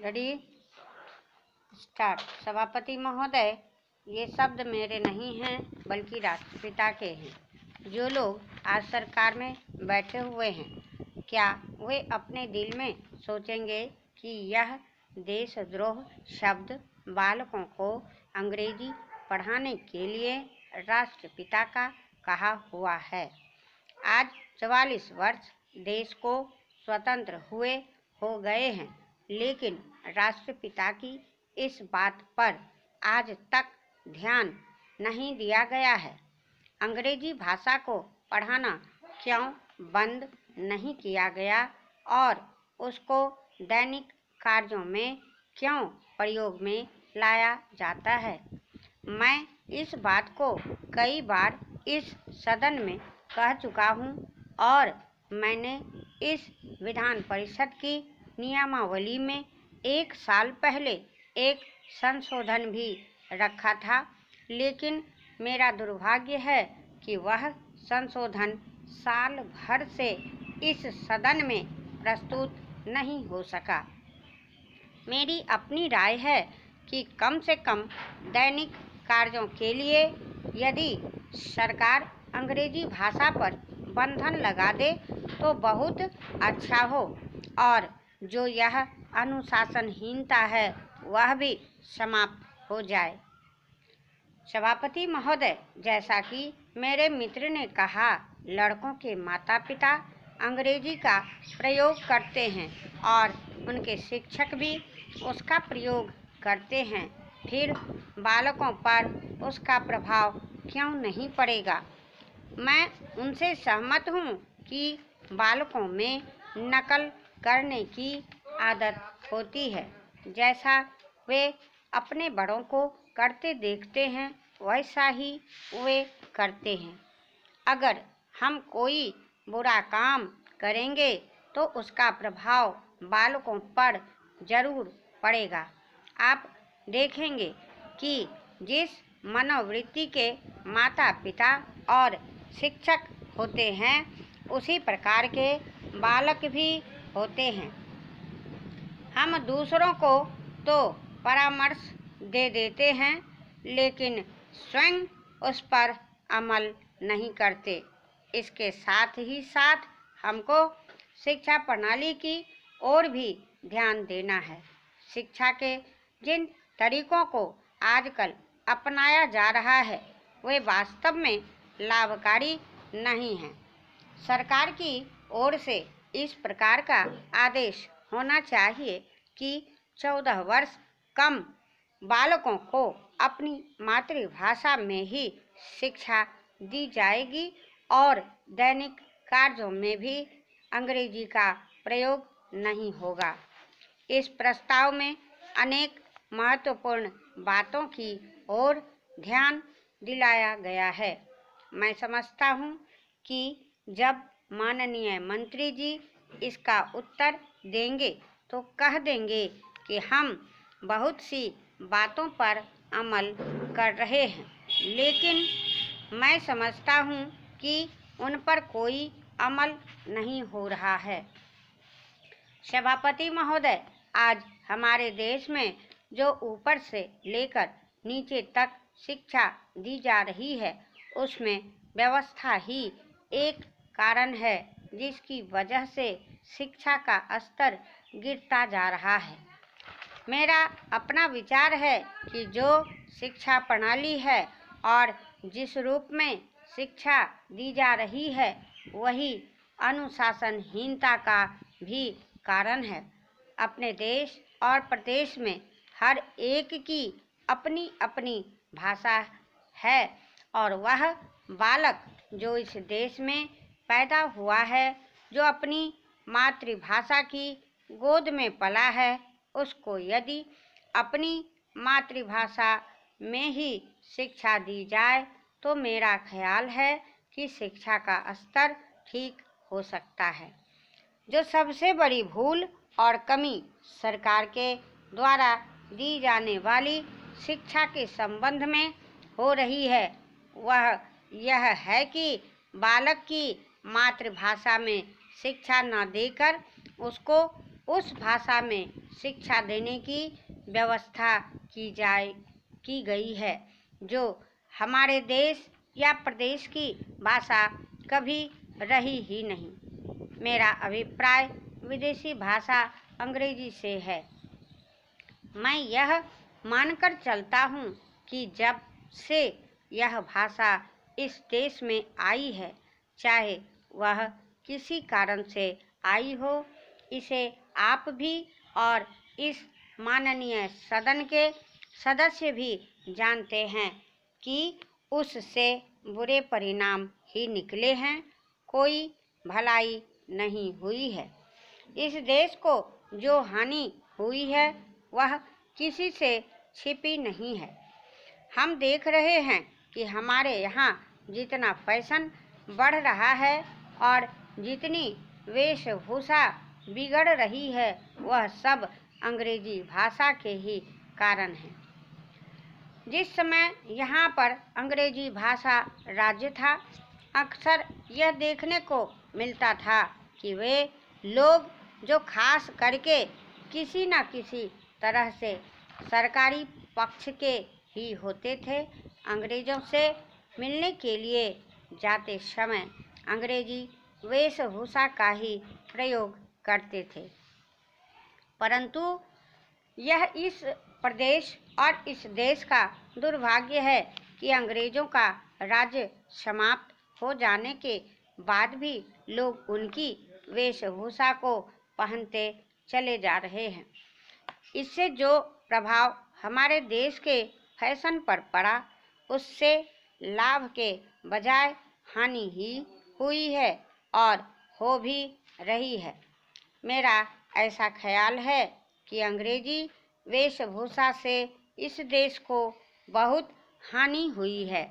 Ready start सभापति महोदय, ये शब्द मेरे नहीं हैं, बल्कि राष्ट्रपिता के हैं। जो लोग आज सरकार में बैठे हुए हैं, क्या वे अपने दिल में सोचेंगे कि यह देशद्रोह शब्द बालकों को अंग्रेज़ी पढ़ाने के लिए राष्ट्रपिता का कहा हुआ है? आज चवालीस वर्ष देश को स्वतंत्र हुए हो गए हैं। लेकिन राष्ट्रपिता की इस बात पर आज तक ध्यान नहीं दिया गया है। अंग्रेज़ी भाषा को पढ़ाना क्यों बंद नहीं किया गया और उसको दैनिक कार्यों में क्यों प्रयोग में लाया जाता है? मैं इस बात को कई बार इस सदन में कह चुका हूँ और मैंने इस विधान परिषद की नियमावली में एक साल पहले एक संशोधन भी रखा था। लेकिन मेरा दुर्भाग्य है कि वह संशोधन साल भर से इस सदन में प्रस्तुत नहीं हो सका। मेरी अपनी राय है कि कम से कम दैनिक कार्यों के लिए यदि सरकार अंग्रेज़ी भाषा पर बंधन लगा दे तो बहुत अच्छा हो और जो यह अनुशासनहीनता है, वह भी समाप्त हो जाए। सभापति महोदय, जैसा कि मेरे मित्र ने कहा, लड़कों के माता पिता अंग्रेज़ी का प्रयोग करते हैं और उनके शिक्षक भी उसका प्रयोग करते हैं। फिर बालकों पर उसका प्रभाव क्यों नहीं पड़ेगा? मैं उनसे सहमत हूँ कि बालकों में नकल करने की आदत होती है। जैसा वे अपने बड़ों को करते देखते हैं, वैसा ही वे करते हैं। अगर हम कोई बुरा काम करेंगे तो उसका प्रभाव बालकों पर ज़रूर पड़ेगा। आप देखेंगे कि जिस मनोवृत्ति के माता पिता और शिक्षक होते हैं, उसी प्रकार के बालक भी होते हैं। हम दूसरों को तो परामर्श दे देते हैं, लेकिन स्वयं उस पर अमल नहीं करते। इसके साथ ही साथ हमको शिक्षा प्रणाली की ओर भी ध्यान देना है। शिक्षा के जिन तरीकों को आजकल अपनाया जा रहा है, वे वास्तव में लाभकारी नहीं हैं। सरकार की ओर से इस प्रकार का आदेश होना चाहिए कि चौदह वर्ष कम बालकों को अपनी मातृभाषा में ही शिक्षा दी जाएगी और दैनिक कार्यों में भी अंग्रेज़ी का प्रयोग नहीं होगा। इस प्रस्ताव में अनेक महत्वपूर्ण बातों की ओर ध्यान दिलाया गया है। मैं समझता हूँ कि जब माननीय मंत्री जी इसका उत्तर देंगे। तो कह देंगे कि हम बहुत सी बातों पर अमल कर रहे हैं, लेकिन मैं समझता हूँ कि उन पर कोई अमल नहीं हो रहा है। सभापति महोदय, आज हमारे देश में जो ऊपर से लेकर नीचे तक शिक्षा दी जा रही है, उसमें व्यवस्था ही एक कारण है, जिसकी वजह से शिक्षा का स्तर गिरता जा रहा है। मेरा अपना विचार है कि जो शिक्षा प्रणाली है और जिस रूप में शिक्षा दी जा रही है, वही अनुशासनहीनता का भी कारण है। अपने देश और प्रदेश में हर एक की अपनी अपनी भाषा है और वह बालक जो इस देश में पैदा हुआ है, जो अपनी मातृभाषा की गोद में पला है, उसको यदि अपनी मातृभाषा में ही शिक्षा दी जाए तो मेरा ख्याल है कि शिक्षा का स्तर ठीक हो सकता है। जो सबसे बड़ी भूल और कमी सरकार के द्वारा दी जाने वाली शिक्षा के संबंध में हो रही है, वह यह है कि बालक की मातृभाषा में शिक्षा न देकर उसको उस भाषा में शिक्षा देने की व्यवस्था की जाए, की गई है, जो हमारे देश या प्रदेश की भाषा कभी रही ही नहीं। मेरा अभिप्राय विदेशी भाषा अंग्रेज़ी से है। मैं यह मानकर चलता हूँ कि जब से यह भाषा इस देश में आई है, चाहे वह किसी कारण से आई हो, इसे आप भी और इस माननीय सदन के सदस्य भी जानते हैं कि उससे बुरे परिणाम ही निकले हैं, कोई भलाई नहीं हुई है। इस देश को जो हानि हुई है, वह किसी से छिपी नहीं है। हम देख रहे हैं कि हमारे यहाँ जितना फ़ैशन बढ़ रहा है और जितनी वेशभूषा बिगड़ रही है, वह सब अंग्रेज़ी भाषा के ही कारण है। जिस समय यहाँ पर अंग्रेज़ी भाषा राज्य था, अक्सर यह देखने को मिलता था कि वे लोग जो खास करके किसी न किसी तरह से सरकारी पक्ष के ही होते थे, अंग्रेज़ों से मिलने के लिए जाते समय अंग्रेज़ी वेशभूषा का ही प्रयोग करते थे। परंतु यह इस प्रदेश और इस देश का दुर्भाग्य है कि अंग्रेज़ों का राज्य समाप्त हो जाने के बाद भी लोग उनकी वेशभूषा को पहनते चले जा रहे हैं। इससे जो प्रभाव हमारे देश के फ़ैशन पर पड़ा, उससे लाभ के बजाय हानि ही हुई है और हो भी रही है। मेरा ऐसा ख्याल है कि अंग्रेज़ी वेशभूषा से इस देश को बहुत हानि हुई है।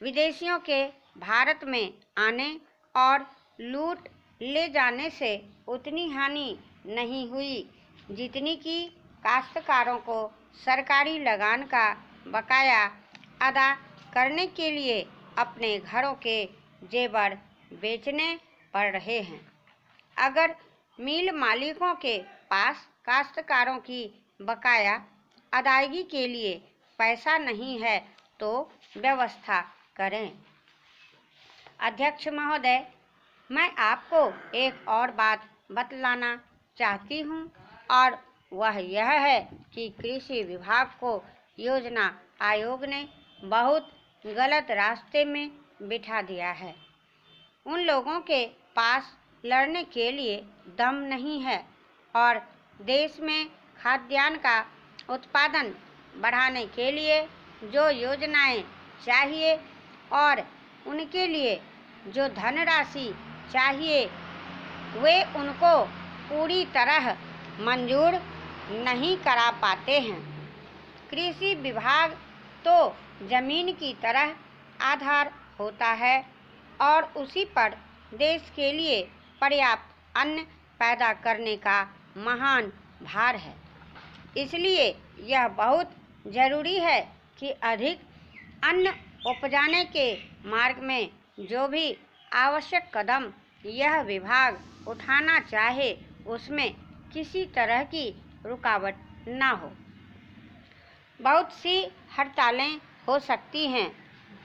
विदेशियों के भारत में आने और लूट ले जाने से उतनी हानि नहीं हुई, जितनी कि काश्तकारों को सरकारी लगान का बकाया अदा करने के लिए अपने घरों के जेवर बेचने पड़ रहे हैं। अगर मिल मालिकों के पास काश्तकारों की बकाया अदायगी के लिए पैसा नहीं है तो व्यवस्था करें। अध्यक्ष महोदय, मैं आपको एक और बात बतलाना चाहती हूँ, और वह यह है कि कृषि विभाग को योजना आयोग ने बहुत गलत रास्ते में बिठा दिया है। उन लोगों के पास लड़ने के लिए दम नहीं है और देश में खाद्यान्न का उत्पादन बढ़ाने के लिए जो योजनाएँ चाहिए और उनके लिए जो धनराशि चाहिए, वे उनको पूरी तरह मंजूर नहीं करा पाते हैं। कृषि विभाग तो ज़मीन की तरह आधार होता है और उसी पर देश के लिए पर्याप्त अन्न पैदा करने का महान भार है। इसलिए यह बहुत ज़रूरी है कि अधिक अन्न उपजाने के मार्ग में जो भी आवश्यक कदम यह विभाग उठाना चाहे, उसमें किसी तरह की रुकावट न हो। बहुत सी हड़तालें हो सकती हैं।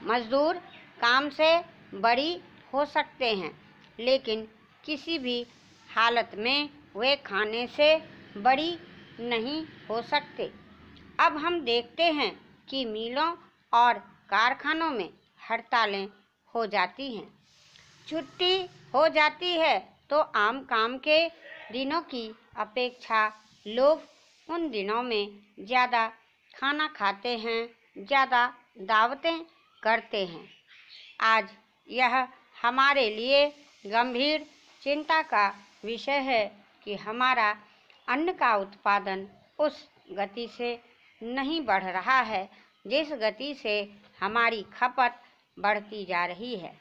मजदूर काम से बड़ी हो सकते हैं, लेकिन किसी भी हालत में वे खाने से बड़ी नहीं हो सकते। अब हम देखते हैं कि मिलों और कारखानों में हड़तालें हो जाती हैं। छुट्टी हो जाती है तो आम काम के दिनों की अपेक्षा लोग उन दिनों में ज़्यादा खाना खाते हैं, ज़्यादा दावतें करते हैं। आज यह हमारे लिए गंभीर चिंता का विषय है कि हमारा अन्न का उत्पादन उस गति से नहीं बढ़ रहा है, जिस गति से हमारी खपत बढ़ती जा रही है।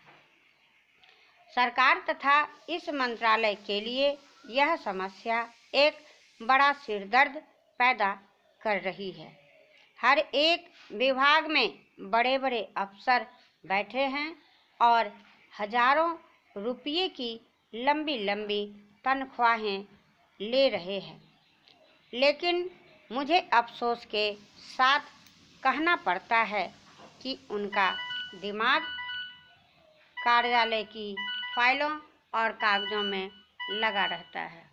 सरकार तथा इस मंत्रालय के लिए यह समस्या एक बड़ा सिरदर्द पैदा कर रही है। हर एक विभाग में बड़े बड़े अफसर बैठे हैं और हज़ारों रुपये की लंबी लंबी तनख्वाहें ले रहे हैं। लेकिन मुझे अफसोस के साथ कहना पड़ता है कि उनका दिमाग कार्यालय की फाइलों और कागज़ों में लगा रहता है।